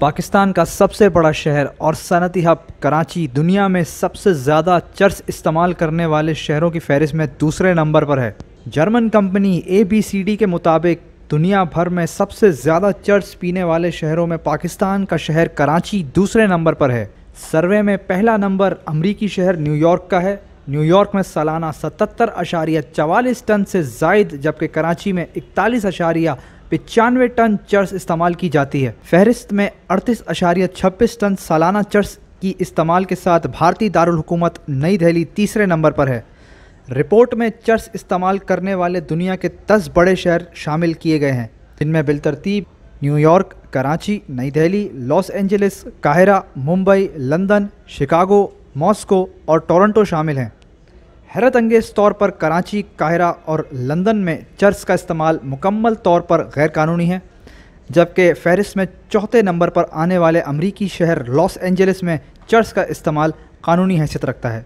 पाकिस्तान का सबसे बड़ा शहर और सनती हब कराची दुनिया में सबसे ज़्यादा चर्च इस्तेमाल करने वाले शहरों की फहरिस्त में दूसरे नंबर पर है। German company A B C D के मुताबिक दुनिया भर में सबसे ज़्यादा चर्च पीने वाले शहरों में पाकिस्तान का शहर कराची दूसरे नंबर पर है। सर्वे में पहला नंबर अमरीकी शहर न्यूयॉर्क का है। न्यूयॉर्क में सालाना सतहत्तर अशारिया चवालीस टन से जायद, जबकि कराची में इकतालीस अशारिया पचानवे टन चर्स इस्तेमाल की जाती है। फहरिस्त में अड़तीस अशारिया छब्बीस टन सालाना चर्च की इस्तेमाल के साथ भारतीय दारकूमत नई दिल्ली तीसरे नंबर पर है। रिपोर्ट में चर्च इस्तेमाल करने वाले दुनिया के दस बड़े शहर शामिल किए गए हैं। जिनमें बिलतरतीब New York Karachi, New Delhi, Los Angeles, Cairo, Mumbai, London, Chicago, Moscow और टोरंटो शामिल हैं। हैरत अंगेज़ तौर पर कराची, काहिरा और लंदन में चर्च का इस्तेमाल मुकम्मल तौर पर गैरकानूनी है, जबकि फ़हरिस्त में चौथे नंबर पर आने वाले अमरीकी शहर लॉस एंजल्स में चर्च का इस्तेमाल कानूनी हैसियत रखता है।